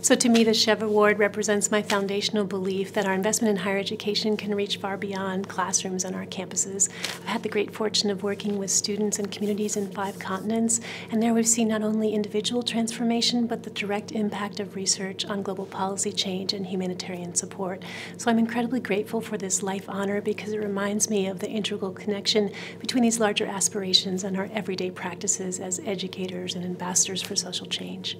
So to me, the SCHEV Award represents my foundational belief that our investment in higher education can reach far beyond classrooms and our campuses. I've had the great fortune of working with students and communities in five continents, and there we've seen not only individual transformation, but the direct impact of research on global policy change and humanitarian support. So I'm incredibly grateful for this life honor because it reminds me of the integral connection between these larger aspirations and our everyday practices as educators and ambassadors for social change.